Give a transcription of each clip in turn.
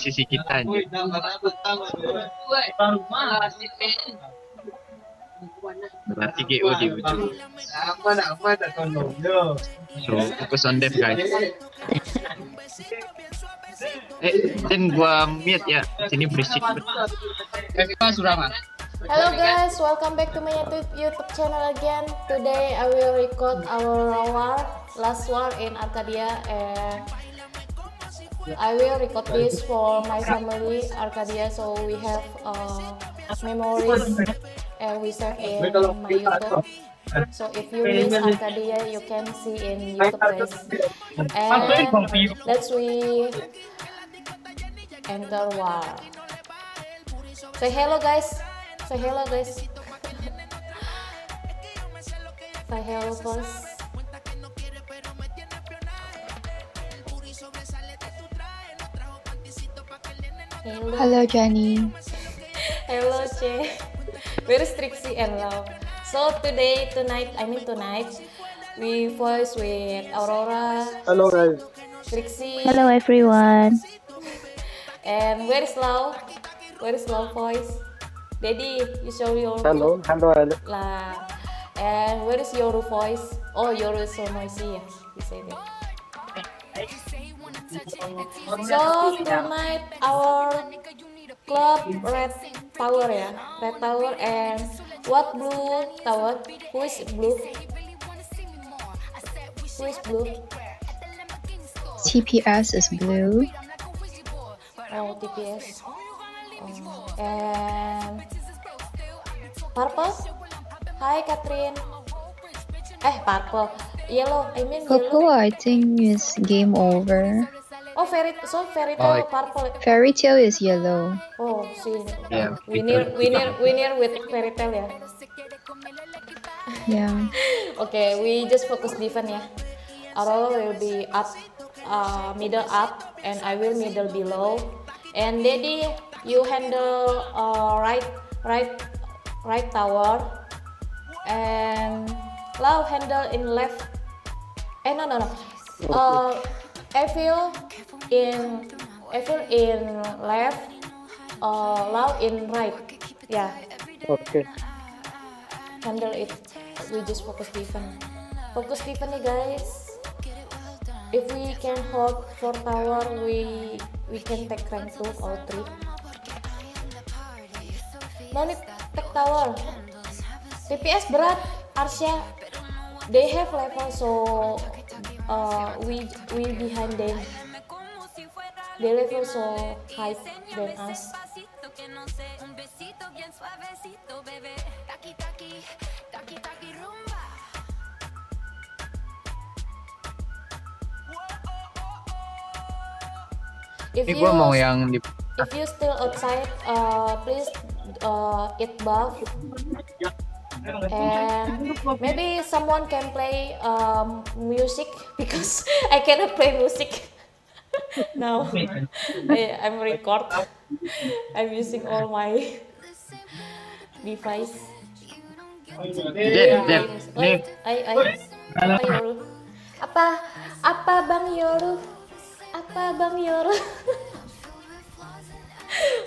sisi kita aja. Berarti GO di ujung. So focus on that guys. Eh, dan gua mute ya. Sini berisik. Hello guys, welcome back to my YouTube, YouTube channel again. Today I will record our war, last war in Arcadia and I will record this for my family Arcadia so we have uh, memories and we save in my YouTube. So if you miss Arcadia, you can see in YouTube. And let's we enter war. Say hello guys. Say hello guys. Say hello first. Hello. Hello, Jenny. Hello, Che. Where is Trixie and Love? So today, tonight, I mean tonight, we voice with Aurora, Hello guys. Trixie, Hello, everyone. and where is Love? Where is Love voice? Daddy, you show your Hello. Hello. Hello. lah. And where is your voice? Oh, your is so noisy. Yeah, you say that. So tonight our club red tower ya, red tower and what blue tower? Who is blue? Who is blue? TPS is blue. Oh, TPS. Oh, and purple. Hi, Catherine. Eh, purple. Yellow. I mean Purple, yellow. I think, is game over. Oh, fairy. So fairy Oh, tale purple. Fairy tale is yellow. Oh, see. Yeah, winner, winner, winner with fairy tale ya. Yeah. Okay, we just focus defense ya. Aurora will be up, uh, middle up, and I will middle below. And Daddy, you handle uh, right, right, right tower, and Lau handle in left. Eh no no no. Uh, Evil in Evil in left, uh, Lau in right. Yeah. Okay. handle it. We just focus defense focus defense nih guys. If we can hold for tower we we can take rank 2 or 3 no need take tower TPS berat Arsya they have level so uh, we we behind them they level so high than us. If you mau yang di if you still outside uh, please uh, eat buff and maybe someone can play um, music because I cannot play music now I, I'm record. I'm using all my device. Ay apa Yoru apa apa Bang Yoru? Apa Bang Yoru?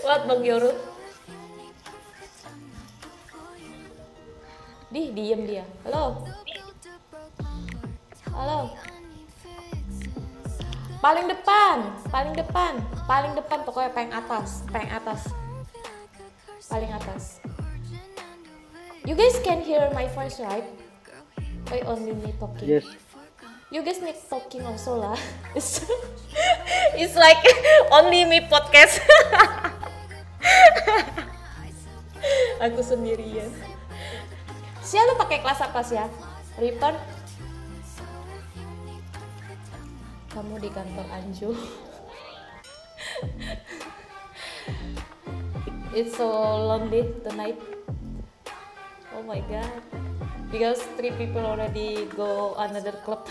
What Bang Yoru? Di, diem dia. Halo. Halo. Paling depan, paling depan, paling depan pokoknya paling atas, paling atas. Paling atas. You guys can hear my voice, right? I only me talking. Yes. You guys need talking also lah. It's, it's like only me podcast. Aku sendirian. Sia lu pakai kelas apa sih ya? Reaper? Kamu di kantor Anju. It's so lonely tonight. Oh my god. Because three people already go another club.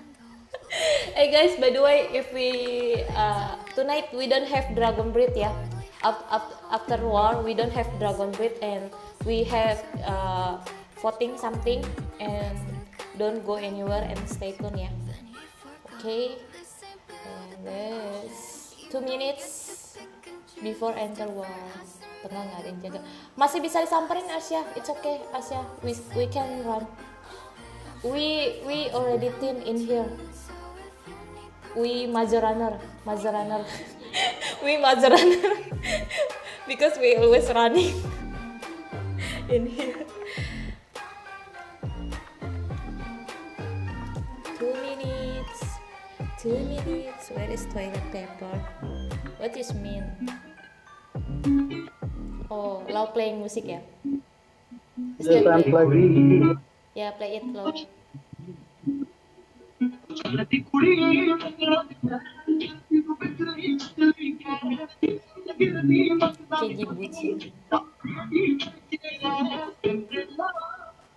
hey guys, by the way, if we uh, tonight we don't have Dragon Breed ya. Af- After war, we don't have Dragon Breed and we have uh, voting something and don't go anywhere and stay tuned ya. Okay. And this two minutes before enter wall. Tengah nggak ada jaga. Masih bisa disamperin Asia? It's okay Asia. We we can run. We we already team in here. We major runner major runner. We major runner. Because we always running in here two minutes where is toilet paper what is mean oh loud playing music ya I'm play? playing. yeah play it bucin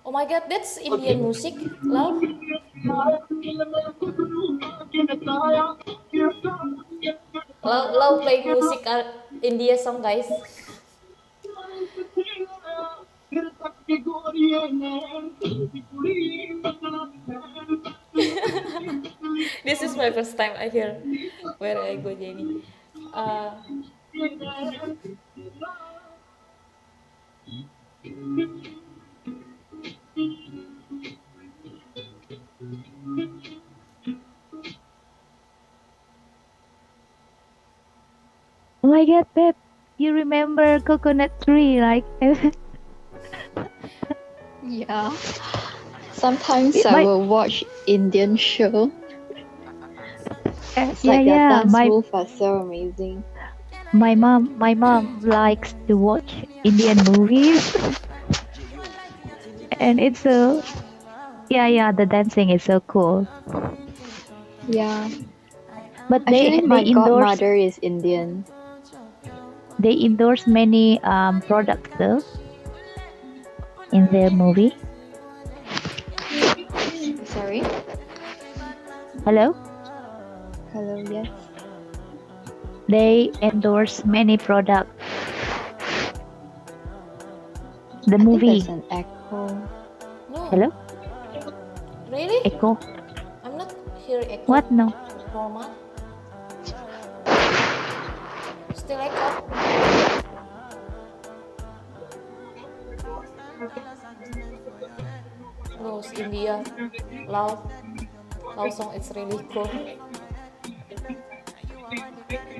Oh my god, that's Indian music, loud. Loud, loud playing music uh, India song, guys. This is my first time I hear where I go Jenny. Uh, coconut tree, like. Yeah. Sometimes It I might- will watch Indian show. It's yeah, like yeah. dance My move are so amazing. my mom my mom likes to watch Indian movies. and it's so yeah, yeah, the dancing is so cool. Yeah. But they Actually, my they godmother is Indian. They endorse many um products though in their movie. Sorry. Hello? Hello. Yes. They endorse many products. The I movie. there's an echo. no, Hello? really? Echo. I'm not hearing echo. What no? Normal. Still echo. It's India. Loud. Loud song. It's really cool.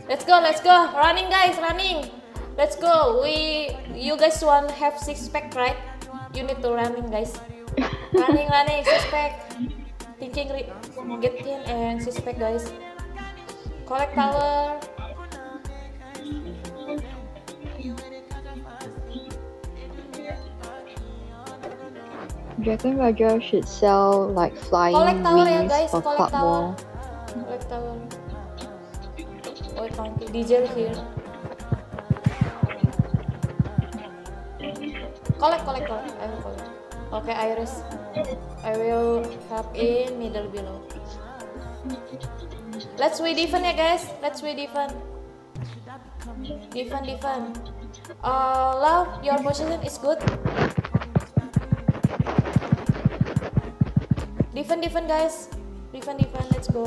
Let's go, let's go. Running, guys, running. Let's go. We, you guys want have six pack, right? You need to running, guys. running, running, six pack. Thinking, get in and six pack, guys. Collect tower. Dragon Roger should sell like flying Collect tower ya, wings guys. for Collect tower. Wall. Collect tower. Oh, you. DJ here. Collect, collect, collect. I will collect. Okay, Iris. I will help in middle below. Let's win defend ya guys. Let's win defend. Defend, defend. Uh, love, your position is good. Defend, defend guys. Defend, defend. Let's go.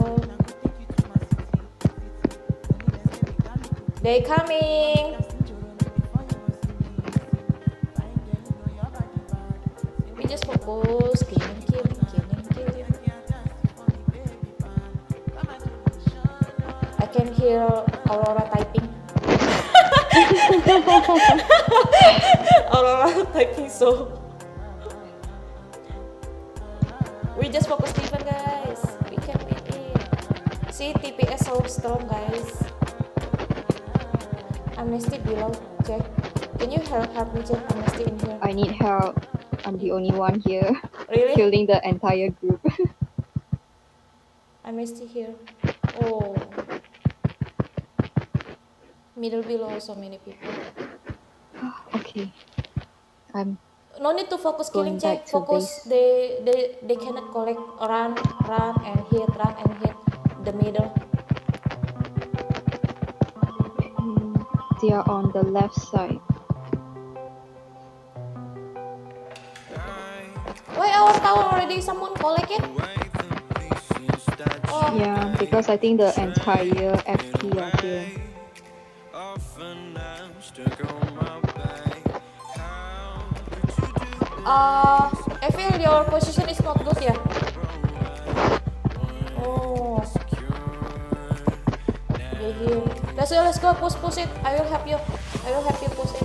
They coming. We just focus killing, killing, killing, killing. I can hear Aurora typing. Aurora typing so. So strong guys. Amnesty below. Check. Can you help help me check amnesty in here? I need help. I'm the only one here Really? killing the entire group. Amnesty here. Oh. Middle below so many people. okay. I'm No need to focus killing check. Focus base. they they they cannot collect run run and hit run and hit the middle. They are on the left side. Why our tower already someone collect it? Oh, Yeah, because I think the entire FP are here. Uh, I feel your position is not good, yeah. Oh. Okay, here. Let's go, let's go, push, push it. I will help you. I will help you push it.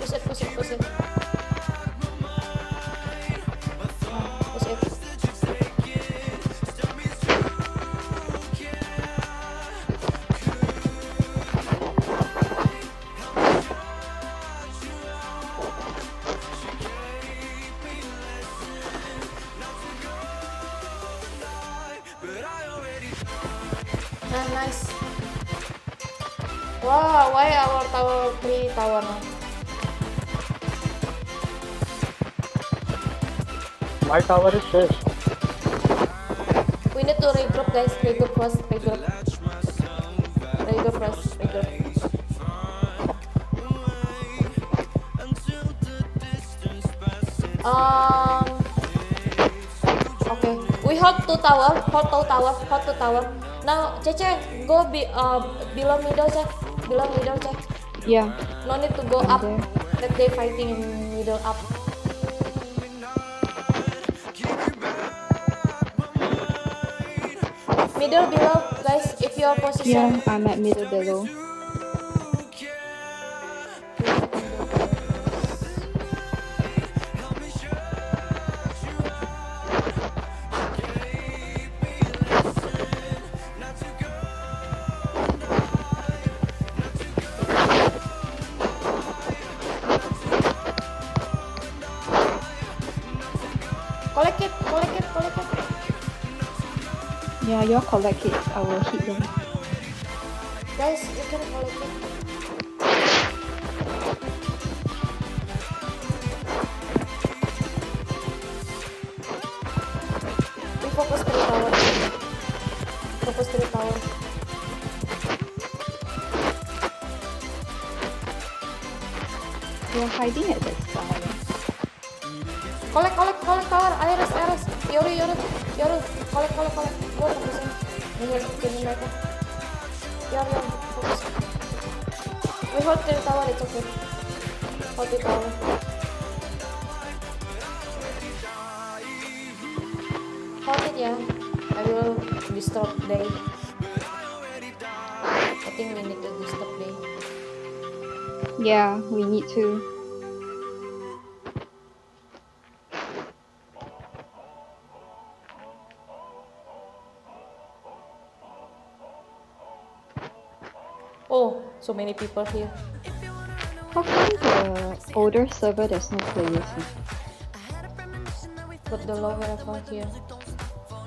Push it, push it, push it. My tower is safe. We need to regroup guys, regroup first, regroup. Regroup first, regroup. Um. Okay, we hold two tower, hold two tower, hold two tower. Now, Cece, go be uh, below middle, check. Below middle, check. Yeah. No need to go up. Let they fighting in middle up. Guys. Position. Yeah, I'm at middle below. Collect it, collect it, collect it. Yeah, you all collect it. I will hit them. Guys, you can follow me. fokus ke tower. Fokus ke tower. You're hiding at that tower. Collect collect collect tower. Ares Ares Yoru Yoru Yoru collect collect collect. Gue fokusin ini harus mereka. Yoru, Yoru. Focus. We hold the tower, it's okay. Tower. Hold it, yeah. I will disturb they. I think we need to disturb they. Yeah, we need to. So many people here. How come the older server there's no players? huh? Put the lower level here. Oh,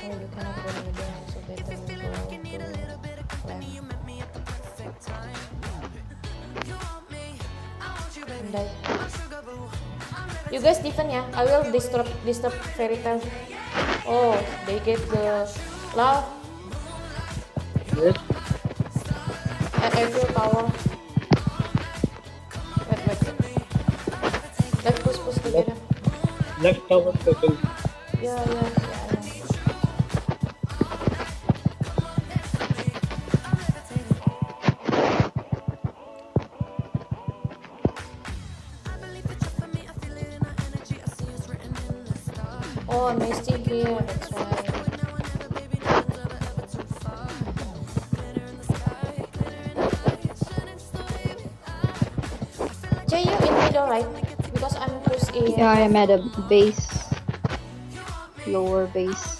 you cannot go over there, so better we go. And die. You guys defend ya. I will disturb disturb fairy tale. Oh, they get the love Yes. at Eiffel Tower. Wait, wait. Let's push push together. Left tower taken. Yeah, yeah, yeah. I. Oh, I'm wasting here, that's why. Right? Because I'm A. Yeah, I am at a base. Lower base.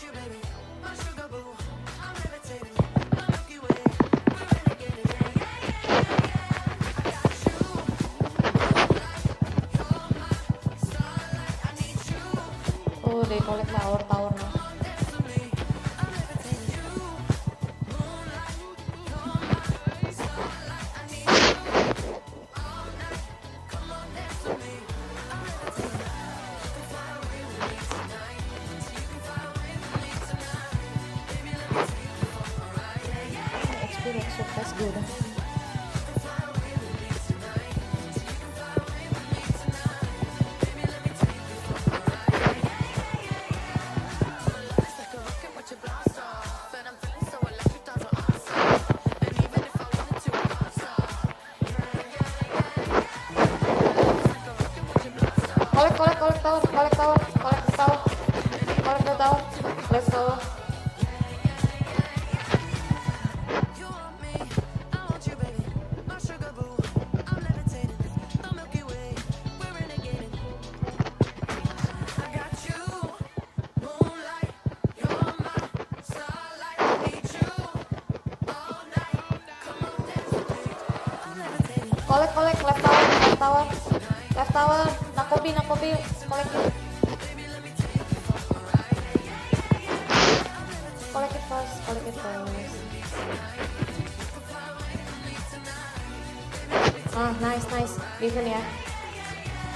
Ah, nice, nice. Even ya.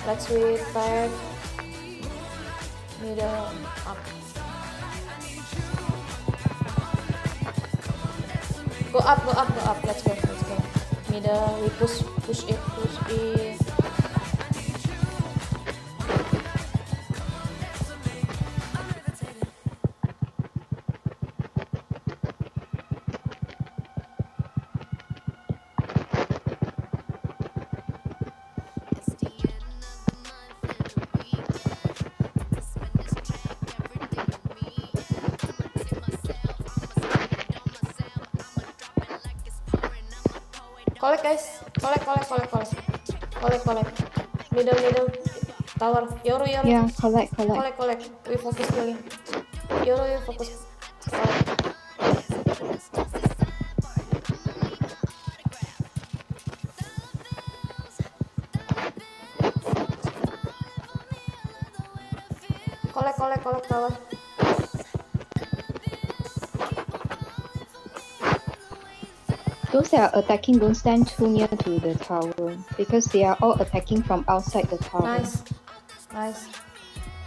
Let's sweep back. Middle, up. Go up, go up, go up. Let's go, let's go. Middle, we push, push it, push it. Middle, middle, tower. Yoru, yoru. Yeah, collect, collect. Collect, collect. We focus healing. Yoru, you focus. Collect. Collect, collect, collect tower. Those that are attacking don't stand too near to the tower because they are all attacking from outside the tower. Nice, nice.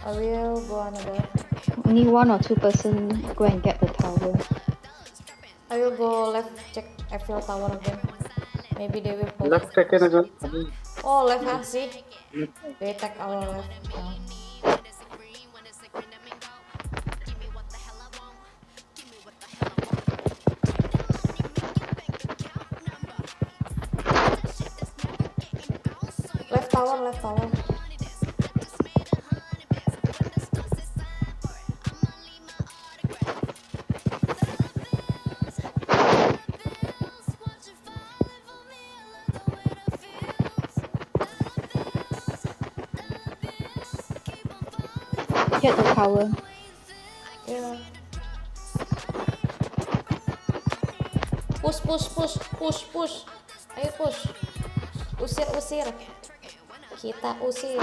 I will go another. Only one or two person go and get the tower. I will go left check Eiffel Tower again. Maybe they will focus. Left check again. Oh, left ah, see? They attack our Left Get the tower. Yeah. Push, push, push, push, push. Ayo push. Usir, usir. Kita usir.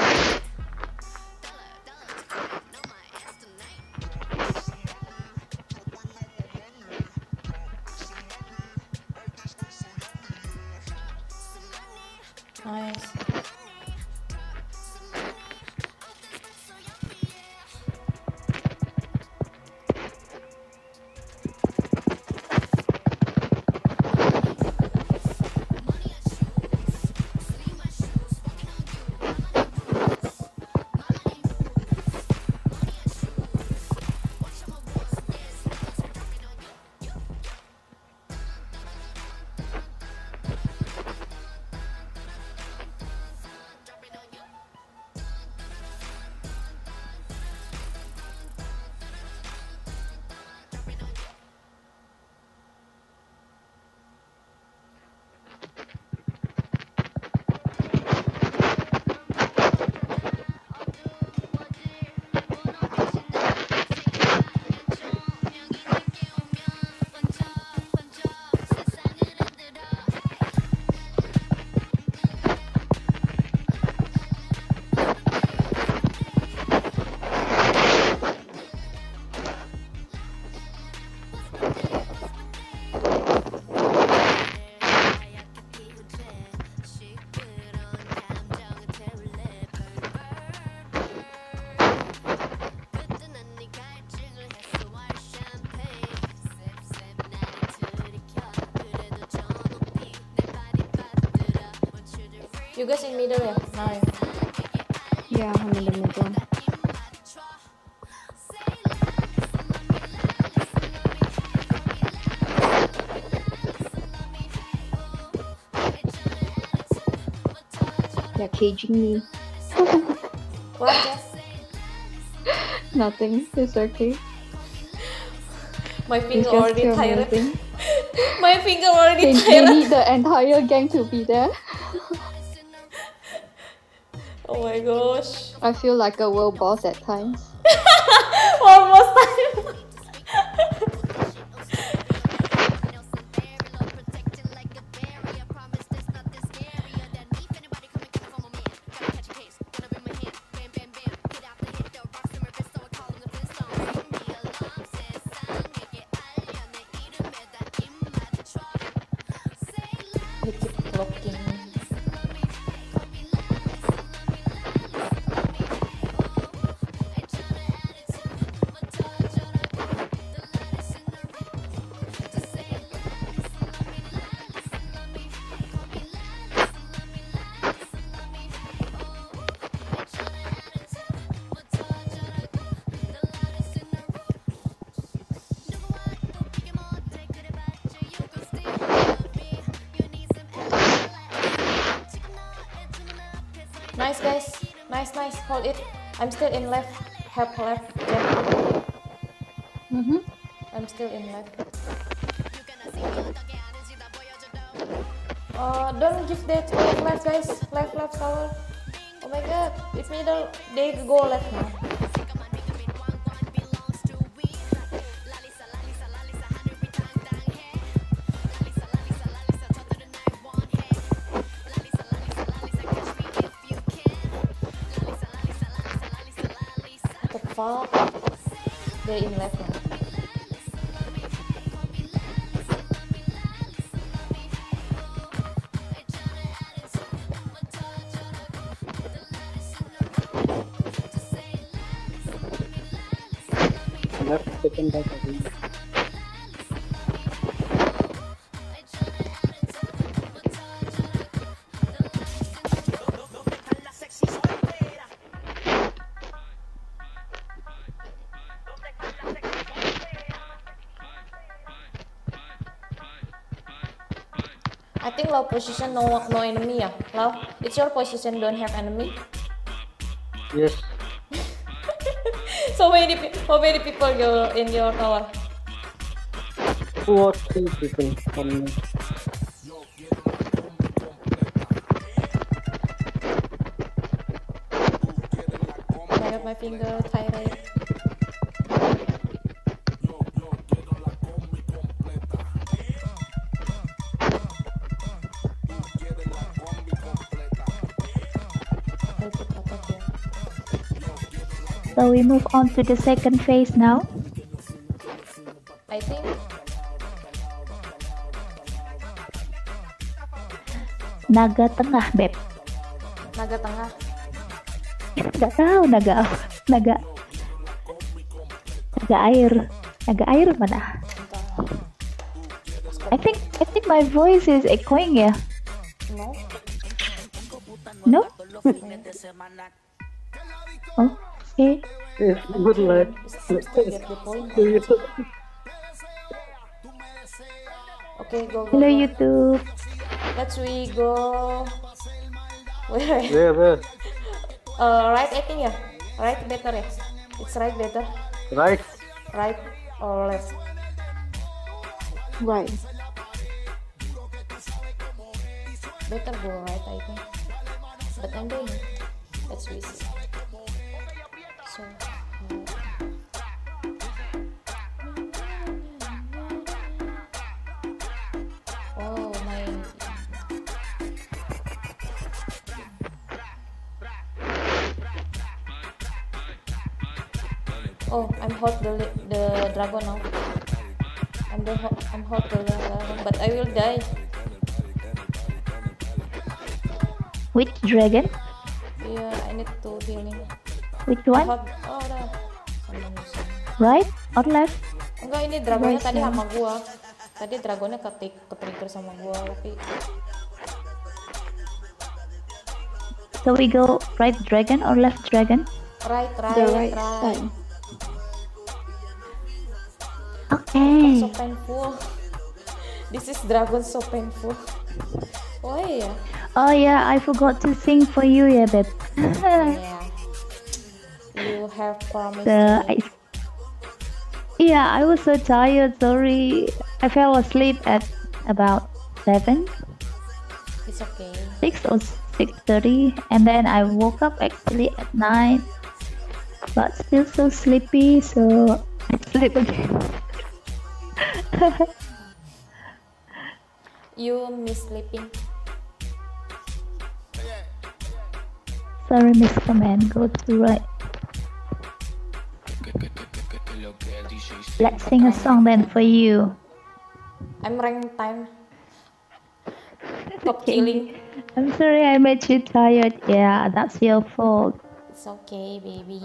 You guys in middle ya? Nice. Yeah, I'm in the middle. They're caging me. What? Nothing. It's okay. My finger already tired. My finger already They, they need the entire gang to be there. I feel like a world boss at times. Almost time. We keep Hold it. I'm still in left. Help left. Jen. Mm-hmm. I'm still in left. Uh, don't give that left, left guys. Left, left tower. Oh my god. It's middle. They go left now. Fuck? They're in now. Low position no no enemy ya. Low, it's your position don't have enemy. Yes. So many how many people go in your tower? Two or three people on me. I my finger we move on to the second phase now. I think Naga tengah, Beb. naga tengah. Nggak tahu naga apa. Naga. Naga air. Naga air mana? I think I think my voice is echoing ya. No. No? Oh, okay. Yes, good luck. Still get the point. Okay, go go. Hello go. YouTube. Let's we go. Where? Where, where? Uh, right I think ya. Right better ya. It's right better. Right. Right or left? Right. Better go right I think. But I'm doing it. Let's we see. Hot the the dragon now. I'm the I'm hot the dragon, but I will die. Which dragon? Yeah, I need to healing. Which one? Hot. Oh, udah. Right or left? Enggak, ini dragonnya Right tadi sama gua. Tadi dragonnya ketik ke-trigger sama gua, tapi So we go right dragon or left dragon? right, right, The right right. side. Okay. So painful. This is dragon so painful. Oh, Why ya? Oh yeah, I forgot to sing for you, yeah, babe. Yeah. You have promised. I, Yeah, I was so tired. Sorry, I fell asleep at about seven, It's okay. six or six thirty, and then I woke up actually at nine, but still so sleepy. So I sleep again. You miss sleeping. Sorry, Miss Command. Go to right. Let's sing a song then for you. I'm running time. Stop Okay. killing. I'm sorry I made you tired. Yeah, that's your fault. It's okay, baby.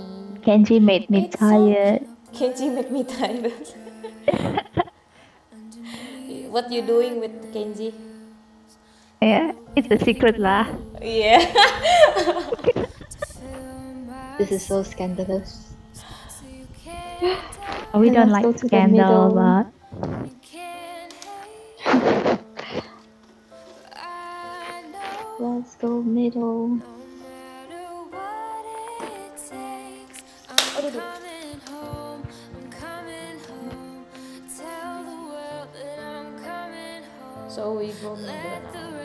Kenji made me It's tired. Kenji make me tired. what you doing with Kenji? Yeah, it's a secret lah. Yeah. This is so scandalous. Oh, we Okay, don't let's like go to the scandal, middle. but Let's go middle. So we go middle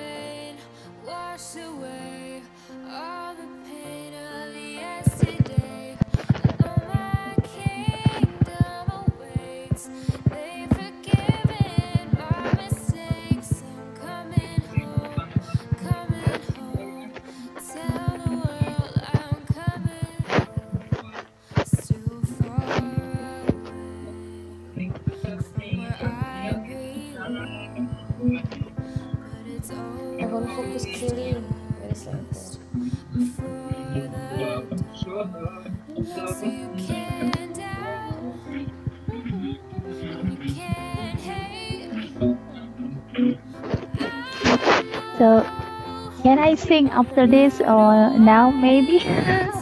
can I sing after this or now maybe?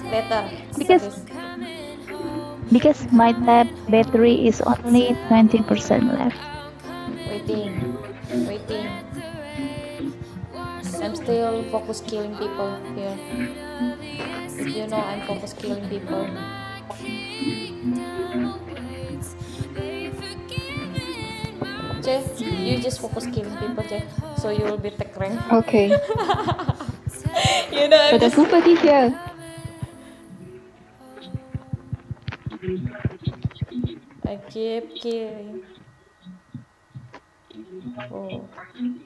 Later. Because- because my tab battery is only 20% left. Waiting. Waiting. I'm still focus killing people here. You know I'm focus killing people. Che, you just focus killing people, Che. So you will be tech rank. Okay, you know, but there's nobody here. I keep killing. Oh,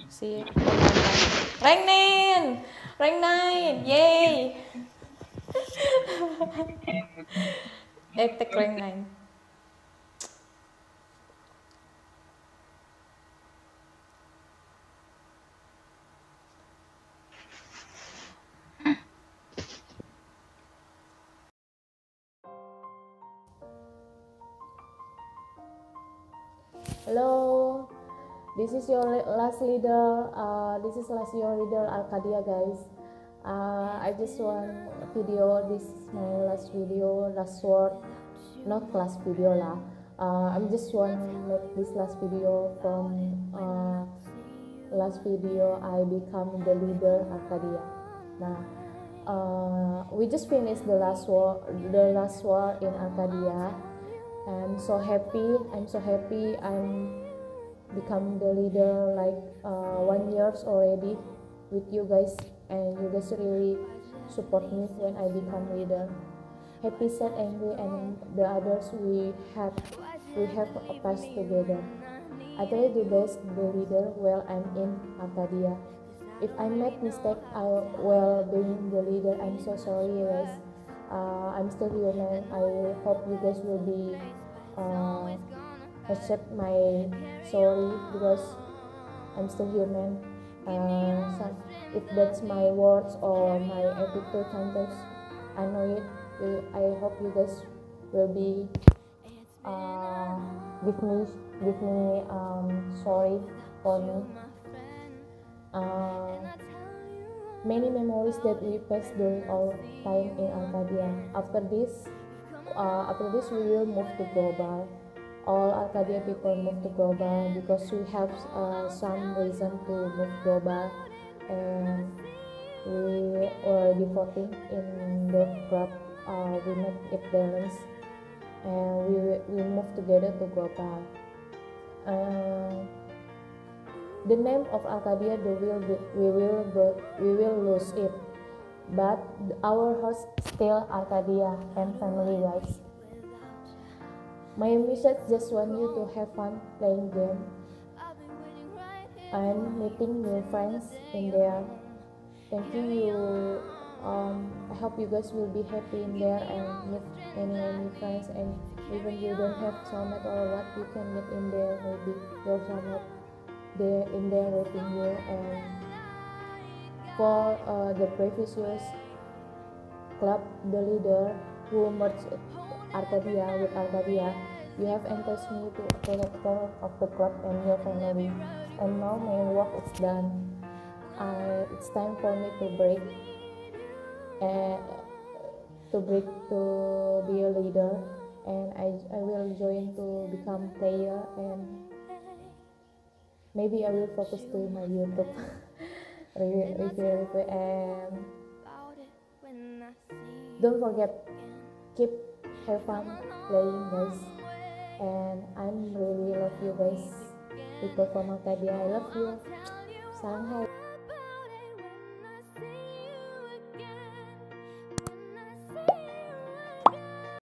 see it. Rank 9! Rank 9! Yay! Epic rank 9. Hello, this is your last leader. Uh, this is last your leader Arcadia, guys. Uh, I just want video. This is my last video, last word, not last video lah. Uh, I'm just want make this last video from uh, last video I become the leader Arcadia. Nah, uh, we just finished the last war, the last war in Arcadia. I'm so happy. I'm so happy. I'm become the leader like uh, one years already with you guys, and you guys really support me when I become leader. Happy, sad, angry, and the others we have we have a past together. I try the best the leader while I'm in Arcadia. If I make mistake I, while being the leader, I'm so sorry, guys. Uh, I'm still here man I hope you guys will be uh, accept my sorry because I'm still human. Uh, some, if that's my words or my attitude sometimes, I know it. Uh, I hope you guys will be uh, give me give me um, sorry for me. Uh, many memories that we passed during our time in Arcadia. After this, uh, after this we will move to global. All Arcadia people move to global because we have uh, some reason to move global, and we already voting in the club. Uh, we make it balance, and we we move together to Gopal. Uh, the name of Arcadia, the will we will we will lose it, but our house still Arcadia and family, guys. My message just want you to have fun playing game and meeting new friends in there. Thank you. Um, I hope you guys will be happy in there and meet many new friends. And even you don't have soulmate or what, you can meet in there. Maybe your soulmate in there waiting you. And for uh, the previous years club, the leader who merged Arcadia with Arcadia, you have encouraged me to take care of the club and your family. And now my work is done. I, it's time for me to break and to break to be a leader and I, I will join to become player and maybe I will focus to my YouTube. Review, review, and don't forget keep have fun playing guys. And I'm really love you guys. People from Arcadia I love you. Sarang hai